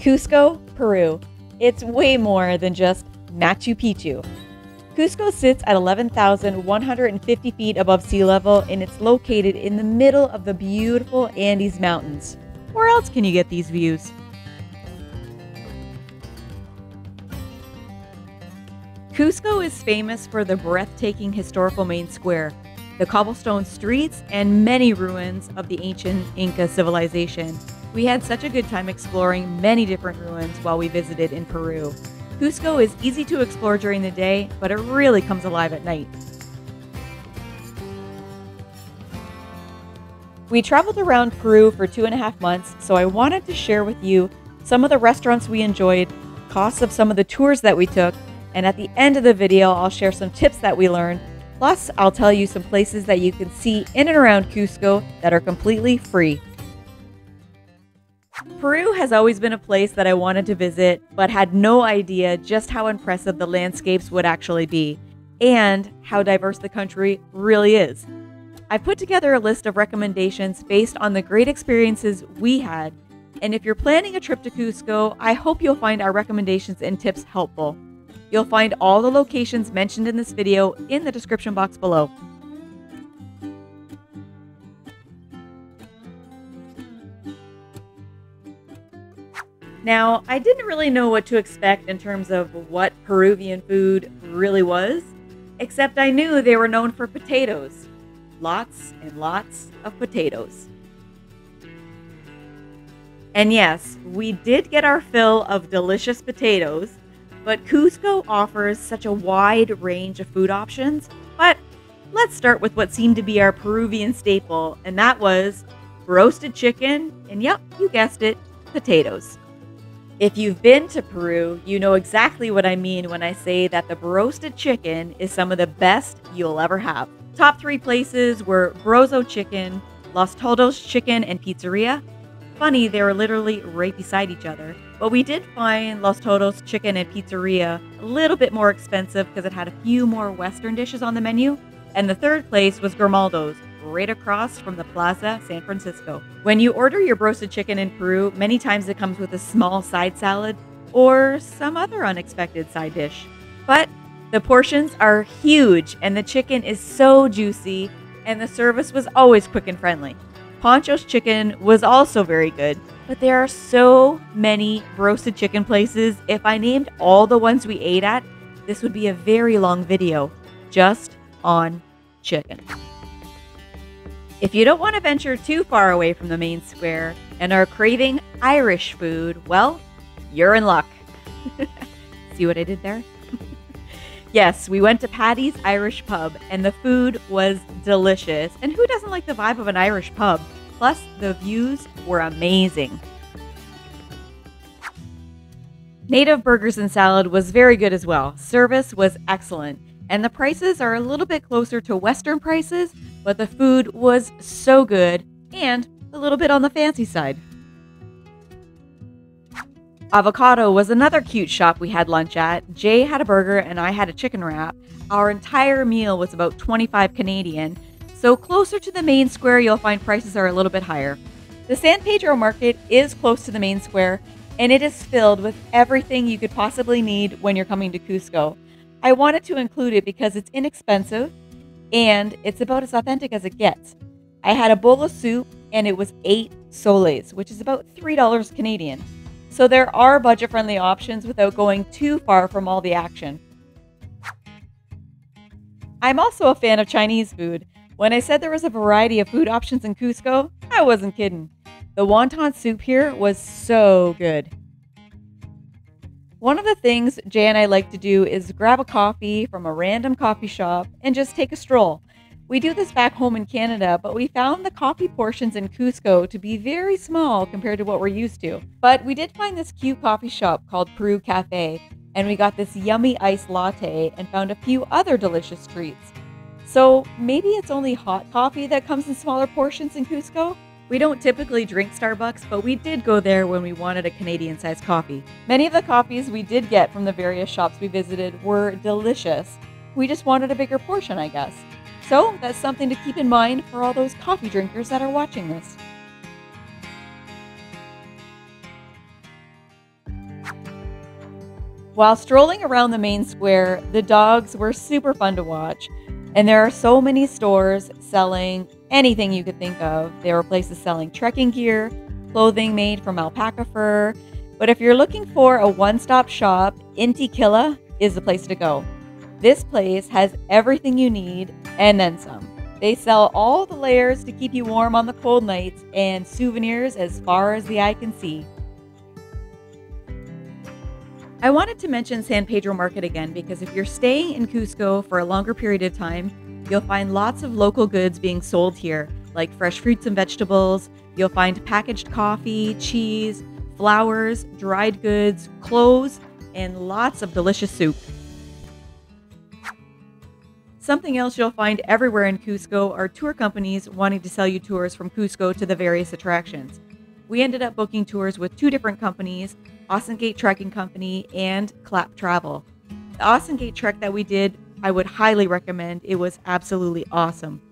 Cusco, Peru. It's way more than just Machu Picchu. Cusco sits at 11,150 feet above sea level and it's located in the middle of the beautiful Andes Mountains. Where else can you get these views? Cusco is famous for the breathtaking historical main square, the cobblestone streets, and many ruins of the ancient Inca civilization. We had such a good time exploring many different ruins while we visited in Peru. Cusco is easy to explore during the day, but it really comes alive at night. We traveled around Peru for two and a half months, so I wanted to share with you some of the restaurants we enjoyed, costs of some of the tours that we took, and at the end of the video, I'll share some tips that we learned. Plus, I'll tell you some places that you can see in and around Cusco that are completely free. Peru has always been a place that I wanted to visit, but had no idea just how impressive the landscapes would actually be, and how diverse the country really is. I've put together a list of recommendations based on the great experiences we had, and if you're planning a trip to Cusco, I hope you'll find our recommendations and tips helpful. You'll find all the locations mentioned in this video in the description box below. Now, I didn't really know what to expect in terms of what Peruvian food really was, except I knew they were known for potatoes. Lots and lots of potatoes. And yes, we did get our fill of delicious potatoes, but Cusco offers such a wide range of food options. But let's start with what seemed to be our Peruvian staple, and that was roasted chicken, and yep, you guessed it, potatoes. If you've been to Peru, you know exactly what I mean when I say that the roasted chicken is some of the best you'll ever have. Top three places were Brosso Chicken, Los Toldos Chicken and Pizzeria. Funny, they were literally right beside each other. But we did find Los Toldos Chicken and Pizzeria a little bit more expensive because it had a few more Western dishes on the menu. And the third place was Grimaldo's, right across from the Plaza San Francisco. When you order your roasted chicken in Peru, many times it comes with a small side salad or some other unexpected side dish. But the portions are huge and the chicken is so juicy and the service was always quick and friendly. Pancho's chicken was also very good, but there are so many roasted chicken places. If I named all the ones we ate at, this would be a very long video just on chicken. If you don't want to venture too far away from the main square and are craving Irish food, well, you're in luck. See what I did there? yes, we went to Paddy's Irish Pub and the food was delicious. And who doesn't like the vibe of an Irish pub? Plus, the views were amazing. Native Burgers and Salad was very good as well. Service was excellent, and the prices are a little bit closer to Western prices, but the food was so good and a little bit on the fancy side. Avocado was another cute shop we had lunch at. Jay had a burger and I had a chicken wrap. Our entire meal was about 25 Canadian, so closer to the main square you'll find prices are a little bit higher. The San Pedro market is close to the main square and it is filled with everything you could possibly need when you're coming to Cusco. I wanted to include it because it's inexpensive and it's about as authentic as it gets. I had a bowl of soup and it was 8 soles, which is about $3 Canadian. So there are budget friendly options without going too far from all the action. I'm also a fan of Chinese food. When I said there was a variety of food options in Cusco, I wasn't kidding. The wonton soup here was so good. One of the things Jay and I like to do is grab a coffee from a random coffee shop and just take a stroll. We do this back home in Canada, but we found the coffee portions in Cusco to be very small compared to what we're used to. But we did find this cute coffee shop called Peru Cafe, and we got this yummy iced latte and found a few other delicious treats. So maybe it's only hot coffee that comes in smaller portions in Cusco? We don't typically drink Starbucks, but we did go there when we wanted a Canadian sized coffee. Many of the coffees we did get from the various shops we visited were delicious. We just wanted a bigger portion, I guess. So that's something to keep in mind for all those coffee drinkers that are watching this. While strolling around the main square, the dogs were super fun to watch. And there are so many stores selling anything you could think of. There are places selling trekking gear, clothing made from alpaca fur. But if you're looking for a one stop shop, Inti Killa is the place to go. This place has everything you need and then some. They sell all the layers to keep you warm on the cold nights and souvenirs as far as the eye can see. I wanted to mention San Pedro Market again because if you're staying in Cusco for a longer period of time, you'll find lots of local goods being sold here, like fresh fruits and vegetables. You'll find packaged coffee, cheese, flowers, dried goods, clothes, and lots of delicious soup. Something else you'll find everywhere in Cusco are tour companies wanting to sell you tours from Cusco to the various attractions. We ended up booking tours with two different companies, Ausangate Trekking Company and Clap Travel. The Ausangate trek that we did, I would highly recommend. It was absolutely awesome.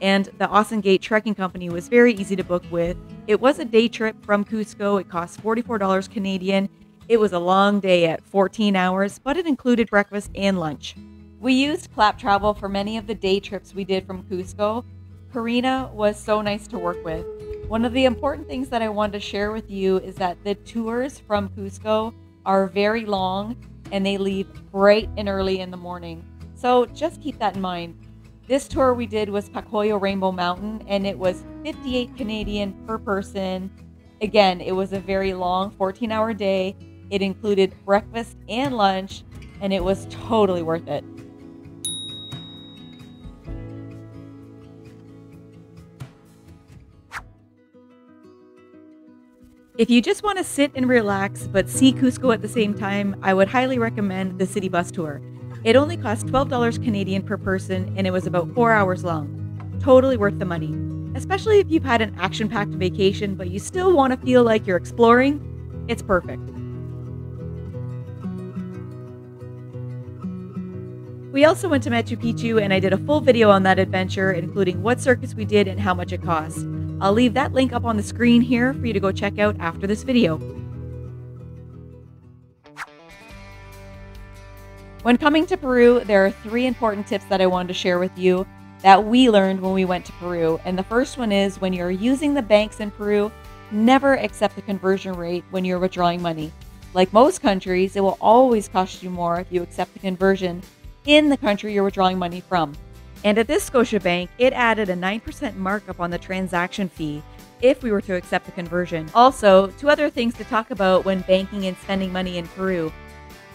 And the Ausangate Trekking Company was very easy to book with. It was a day trip from Cusco. It cost $44 Canadian. It was a long day at 14 hours, but it included breakfast and lunch. We used Clap Travel for many of the day trips we did from Cusco. Karina was so nice to work with. One of the important things that I wanted to share with you is that the tours from Cusco are very long and they leave bright and early in the morning. So just keep that in mind. This tour we did was Palcoyo Rainbow Mountain and it was 58 Canadian per person. Again, it was a very long 14 hour day. It included breakfast and lunch and it was totally worth it. If you just want to sit and relax but see Cusco at the same time, I would highly recommend the city bus tour. It only cost $12 Canadian per person and it was about four hours long. Totally worth the money, especially if you've had an action packed vacation but you still want to feel like you're exploring. It's perfect. We also went to Machu Picchu and I did a full video on that adventure, including what circus we did and how much it cost. I'll leave that link up on the screen here for you to go check out after this video. When coming to Peru, there are three important tips that I wanted to share with you that we learned when we went to Peru. And the first one is when you're using the banks in Peru, never accept the conversion rate when you're withdrawing money. Like most countries, it will always cost you more if you accept the conversion in the country you're withdrawing money from. And at this Scotiabank, it added a 9% markup on the transaction fee if we were to accept the conversion. Also, two other things to talk about when banking and spending money in Peru.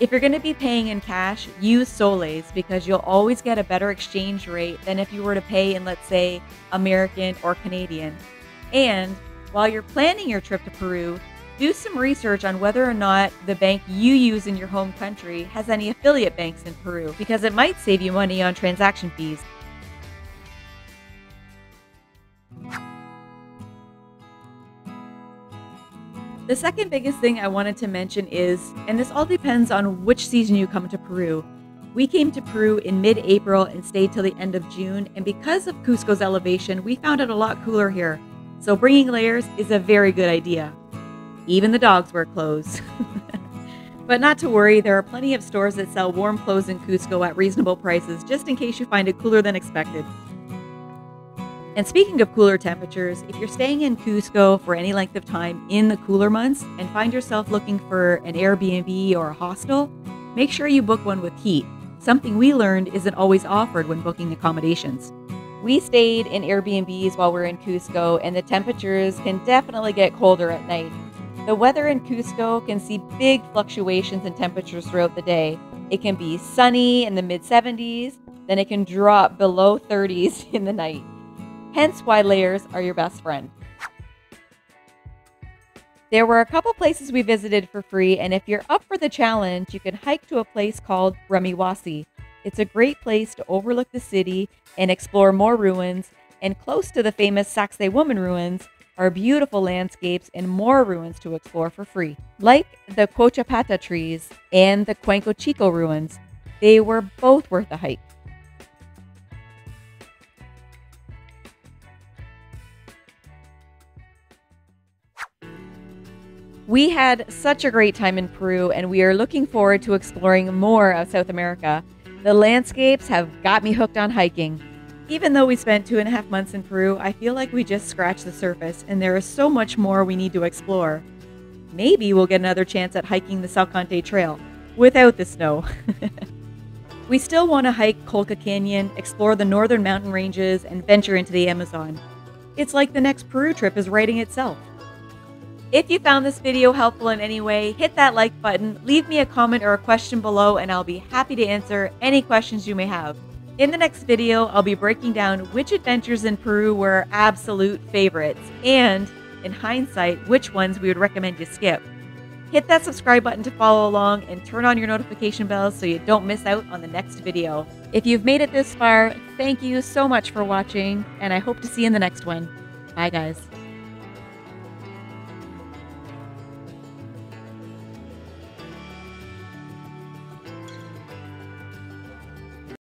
If you're going to be paying in cash, use soles because you'll always get a better exchange rate than if you were to pay in, let's say, American or Canadian. And while you're planning your trip to Peru, do some research on whether or not the bank you use in your home country has any affiliate banks in Peru because it might save you money on transaction fees. The second biggest thing I wanted to mention is, and this all depends on which season you come to Peru. We came to Peru in mid April and stayed till the end of June, and because of Cusco's elevation, we found it a lot cooler here. So bringing layers is a very good idea. Even the dogs wear clothes. but not to worry, there are plenty of stores that sell warm clothes in Cusco at reasonable prices, just in case you find it cooler than expected. And speaking of cooler temperatures, if you're staying in Cusco for any length of time in the cooler months and find yourself looking for an Airbnb or a hostel, make sure you book one with heat, something we learned isn't always offered when booking accommodations. We stayed in Airbnbs while we are in Cusco, and the temperatures can definitely get colder at night. The weather in Cusco can see big fluctuations in temperatures throughout the day. It can be sunny in the mid 70s, then it can drop below 30s in the night hence why layers are your best friend. There were a couple places we visited for free, and if you're up for the challenge, you can hike to a place called Rumi Wasi. It's a great place to overlook the city and explore more ruins, and close to the famous Sacsayhuaman ruins are beautiful landscapes and more ruins to explore for free, like the Qochapata trees and the Qencho Chico ruins. They were both worth a hike. We had such a great time in Peru, and we are looking forward to exploring more of South America. The landscapes have got me hooked on hiking. Even though we spent two and a half months in Peru, I feel like we just scratched the surface, and there is so much more we need to explore. Maybe we'll get another chance at hiking the Salkantay Trail without the snow. we still want to hike Colca Canyon, explore the northern mountain ranges, and venture into the Amazon. It's like the next Peru trip is writing itself. If you found this video helpful in any way, hit that like button, leave me a comment or a question below, and I'll be happy to answer any questions you may have. In the next video, I'll be breaking down which adventures in Peru were absolute favorites, and, in hindsight, which ones we would recommend you skip. Hit that subscribe button to follow along and turn on your notification bells so you don't miss out on the next video. If you've made it this far, thank you so much for watching, and I hope to see you in the next one. Bye, guys.